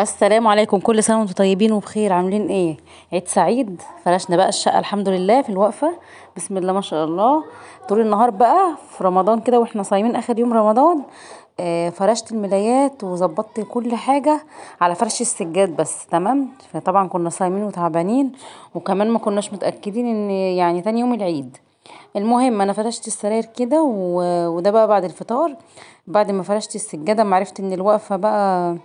السلام عليكم. كل سنة وأنتم طيبين وبخير. عاملين إيه؟ عيد سعيد. فرشنا بقى الشقة الحمد لله في الوقفة. بسم الله ما شاء الله. طول النهار بقى في رمضان كده وإحنا صايمين آخر يوم رمضان. آه، فرشت الملايات وظبطت كل حاجة على فرش السجاد بس. تمام؟ فطبعا كنا صايمين وتعبانين وكمان ما كناش متأكدين إن يعني تاني يوم العيد. المهم أنا فرشت السراير كده وده بقى بعد الفطار. بعد ما فرشت السجادة ما عرفت إن الوقفة بقى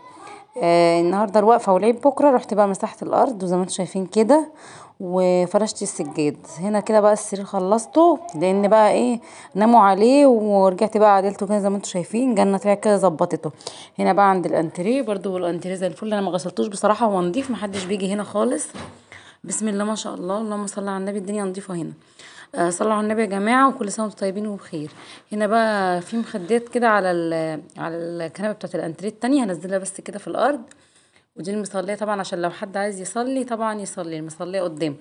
آه النهارده الوقفة والعيد بكرة رحت بقى مسحت الأرض وزي ما أنتم شايفين كده وفرشت السجاد. هنا كده بقى السرير خلصته لأن بقى إيه ناموا عليه ورجعت بقى عدلته كده زي ما أنتم شايفين جنة طلعت كده ظبطته. هنا بقى عند الانتريه برضو الانتريه زي الفل. أنا ما غسلتوش بصراحة هو نضيف محدش بيجي هنا خالص. بسم الله ما شاء الله اللهم صل على النبي الدنيا نظيفه هنا. صلوا على النبي يا جماعة وكل سنة وأنتم طيبين وبخير. هنا بقى في مخدات كده على على الكنبة بتاعة الانتريه التانية هنزلها بس كده في الأرض. ودي المصلية طبعا عشان لو حد عايز يصلي طبعا يصلي المصلية قدام.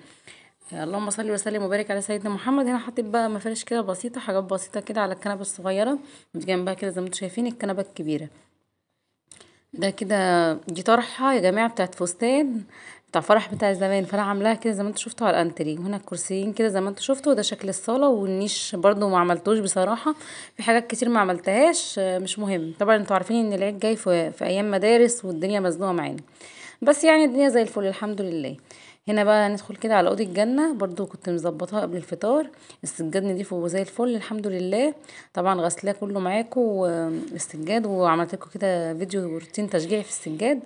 آه، اللهم صل وسلم وبارك على سيدنا محمد. هنا حطيت بقى مفارش كده بسيطة حاجات بسيطة كده على الكنبة الصغيرة جنبها كده زي ما أنتم شايفين الكنبة الكبيرة. ده كده دي طرحة يا جماعة بتاعت فستان. بتاع فرح بتاع زمان فأنا عاملاها كده زي ما أنتوا شفتوا على الأنتريه. وهنا الكرسيين كده زي ما أنتوا شفتوا ده شكل الصالة والنيش برضو ما عملتوش بصراحة. في حاجات كتير ما عملتهاش آه، مش مهم. طبعا أنتوا عارفين إن العيد جاي في, في أيام مدارس والدنيا مزنوقة معانا. بس يعني الدنيا زي الفل الحمد لله. هنا بقى ندخل كده على أوضة الجنة برضو كنت مظبطاها قبل الفطار. السجاد نضيف وزي الفل الحمد لله. طبعا غسلاه كله معاكم والسجاد وعملت لكم كده فيديو روتين تشجيعي في السجاد.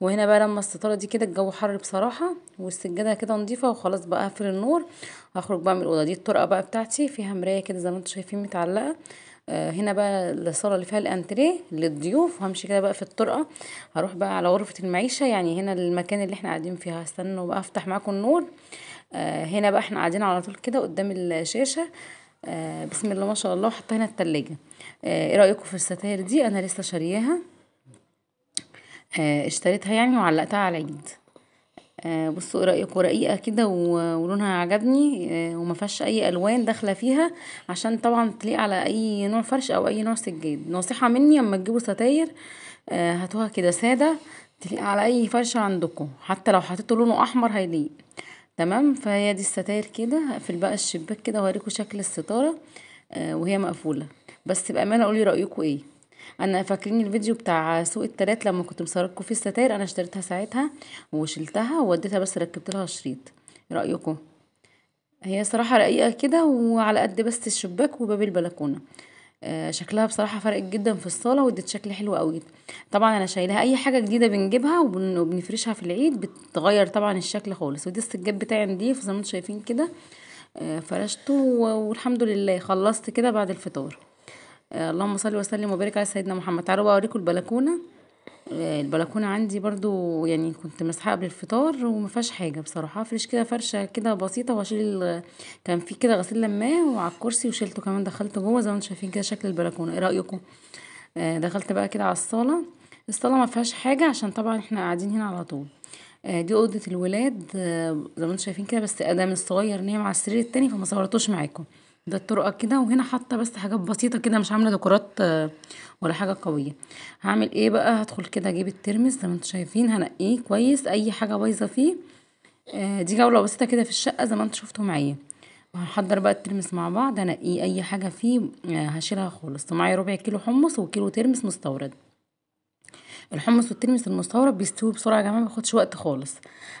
وهنا بقى لما الستارة دي كده الجو حر بصراحة والسجادة كده نضيفه وخلاص بقى اقفل النور. هخرج بقى من الأوضة دي الطرقة بقى بتاعتي فيها مراية كده زي ما أنتم شايفين متعلقة. هنا بقى الصاله اللي فيها الانتريه للضيوف. وهمشي كده بقى في الطرقة. هروح بقى على غرفة المعيشة. يعني هنا المكان اللي إحنا قاعدين فيها. هستنى بقى افتح معاكم النور. آه، هنا بقى إحنا قاعدين على طول كده قدام الشاشة. آه، بسم الله ما شاء الله. وحاطه هنا التلاجة. آه، إيه رأيكم في الستاير دي؟ أنا لسه شارياها. آه، اشتريتها يعني وعلقتها على العيد. آه، بصوا إيه رايكم رقيقه كده ولونها عجبني آه، وما فيهاش أي ألوان داخلة فيها عشان طبعا تليق على أي نوع فرش أو أي نوع سجاد. نصيحة مني أما تجيبوا ستاير آه، هاتوها كده سادة تليق على أي فرش عندكم. حتى لو حطيتوا لونه أحمر هيليق. تمام؟ فهي دي الستاير كده هقفل بقى الشباك كده واوريكم شكل الستارة وهي مقفولة. بس بأمانة قولي رأيكم إيه؟ أنا فاكرين الفيديو بتاع سوق التلات لما كنت مصوركم فيه الستاير أنا اشتريتها ساعتها وشلتها ووديتها بس ركبت لها شريط. إيه رأيكم؟ هي صراحة رقيقة كده وعلى قد بس الشباك وباب البلكونة. آه، شكلها بصراحة فرقت جدا في الصالة وادت شكل حلو قوي. طبعا أنا شايلها أي حاجة جديدة بنجيبها وبن- وبنفرشها في العيد بتغير طبعا الشكل خالص. ودي السجاد بتاعي نضيف زي ما أنتم شايفين كده. آه، فرشته والحمد لله خلصت كده بعد الفطار. اللهم صل وسلم وبارك على سيدنا محمد. تعالوا بقى اوريكم البلكونة. آه، البلكونة عندي برضو يعني كنت مسحها قبل الفطار وما فيهاش حاجة بصراحة. افرش كده فرشة كده بسيطة واشيل كان في كده غسيل لماه وعلى الكرسي وشيلته كمان دخلته جوه زي ما أنتم شايفين كده شكل البلكونة. إيه رأيكم؟ آه، دخلت بقى كده على الصالة. الصالة ما فيهاش حاجة عشان طبعا إحنا قاعدين هنا على طول. آه، دي أوضة الولاد زي ما أنتم شايفين كده بس آدم الصغير نايم على السرير التاني فما صورتوش معاكم. ده الطرقة كده وهنا حاطة بس حاجات بسيطة كده مش عاملة ديكورات آه، ولا حاجة قوية. هعمل إيه بقى؟ هدخل كده أجيب الترمس زي ما أنتم شايفين هنقيه كويس أي حاجة بايظة فيه. آه، دي جولة بسيطة كده في الشقة زي ما أنتم شفتوا معايا. وهنحضر بقى الترمس مع بعض هنقيه أي حاجة فيه آه، هشيلها خالص. ومعايا ربع كيلو حمص وكيلو ترمس مستورد. الحمص والترمس المستورد بيستوي بسرعة يا جماعة ما بياخدش وقت خالص.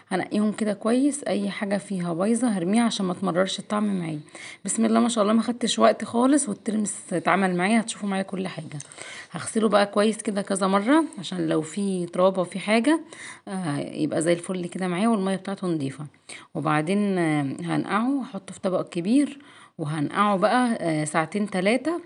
هنقيهم كده كويس أي حاجة فيها بايظة هرميها عشان ما تمررش الطعم معايا. بسم الله ما شاء الله ما خدتش وقت خالص والترمس اتعمل معايا هتشوفوا معايا كل حاجة. هغسله بقى كويس كده كذا مرة عشان لو في تراب أو في حاجة آه يبقى زي الفل كده معايا والمية بتاعته نضيفة. وبعدين آه هنقعه هحطه في طبق كبير وهنقعه بقى آه ساعتين ثلاثة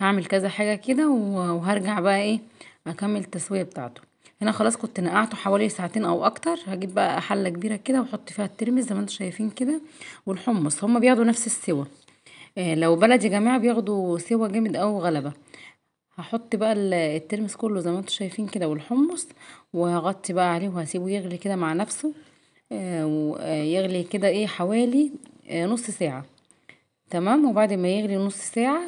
هعمل كذا حاجة كده وهرجع بقى إيه اكمل التسوية بتاعته. هنا خلاص كنت نقعته حوالي ساعتين أو أكتر. هجيب بقى حلة كبيرة كده وأحط فيها الترمس زي ما أنتم شايفين كده والحمص. هما بياخدوا نفس السوا. إيه لو بلد يا جماعة بياخدوا سوا جامد أو غلبة هحط بقى ال- الترمس كله زي ما أنتم شايفين كده والحمص وهغطي بقى عليه وهسيبه يغلي كده مع نفسه. آه، ويغلي كده إيه حوالي آه، نص ساعة. تمام؟ وبعد ما يغلي نص ساعة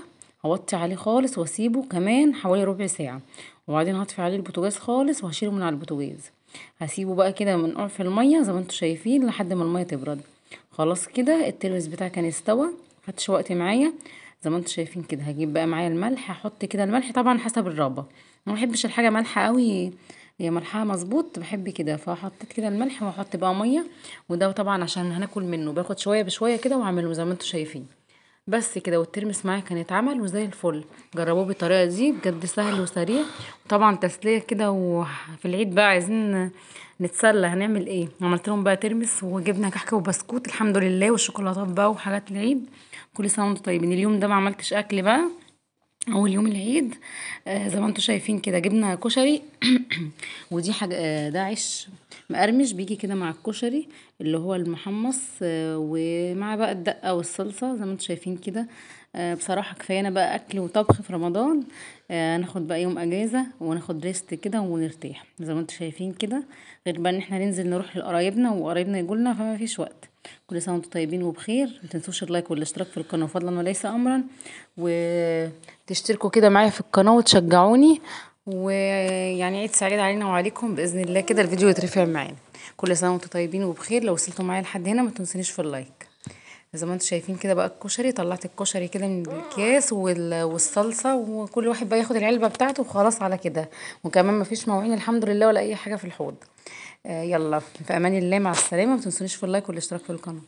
هوطي عليه خالص واسيبه كمان حوالي ربع ساعة وبعدين هطفي عليه البوتاجاز خالص وهشيله من على البوتاجاز. هسيبه بقى كده منقوع في المية زي ما أنتم شايفين لحد ما المية تبرد. خلاص كده الترمس بتاعي كان استوى مخدش وقت معايا. زي ما أنتم شايفين كده هجيب بقى معايا الملح هحط كده الملح طبعا حسب الرغبة. ما بحبش الحاجة مالحة قوي هي ملحها مظبوط بحب كده. فحطيت كده الملح واحط بقى مية وده طبعا عشان هناكل منه. باخد شوية بشوية كده واعمله زي ما أنتم شايفين. بس كده والترمس معايا كان اتعمل وزي الفل. جربوه بالطريقة دي بجد سهل وسريع. طبعا تسلية كده وفي العيد بقى عايزين نتسلى هنعمل إيه؟ عملت لهم بقى ترمس وجبنة كحكه وبسكوت الحمد لله والشوكولاتات بقى وحاجات العيد. كل سنة وأنتم طيبين. اليوم ده ما عملتش أكل بقى. أول يوم العيد آه زي ما أنتم شايفين كده جبنا كشري. ودي حاجة آه ده عيش مقرمش بيجي كده مع الكشري اللي هو المحمص آه ومع بقى الدقة والصلصة زي ما أنتم شايفين كده. بصراحة كفايانا بقى أكل وطبخ في رمضان. ناخد بقى يوم أجازة وناخد ريست كده ونرتاح زي ما أنتم شايفين كده. غير بقى إن إحنا ننزل نروح لقرايبنا وقرايبنا يجولنا فما فيش وقت. كل سنة وأنتم طيبين وبخير. متنسوش اللايك والاشتراك في القناة فضلا وليس امرا. وتشتركوا كده معايا في القناة وتشجعوني. ويعني عيد سعيد علينا وعليكم بإذن الله. كده الفيديو يترفع معانا. كل سنة وأنتم طيبين وبخير. لو وصلتوا معايا لحد هنا ما تنسونيش في اللايك. زي ما أنتم شايفين كده بقى الكشري طلعت الكشري كده من الأكياس والصلصة وكل واحد بقى ياخد العلبة بتاعته وخلاص على كده. وكمان ما فيش مواعين الحمد لله ولا أي حاجة في الحوض. آه يلا في أمان الله مع السلامة. ما تنسونيش في اللايك والاشتراك في القناة.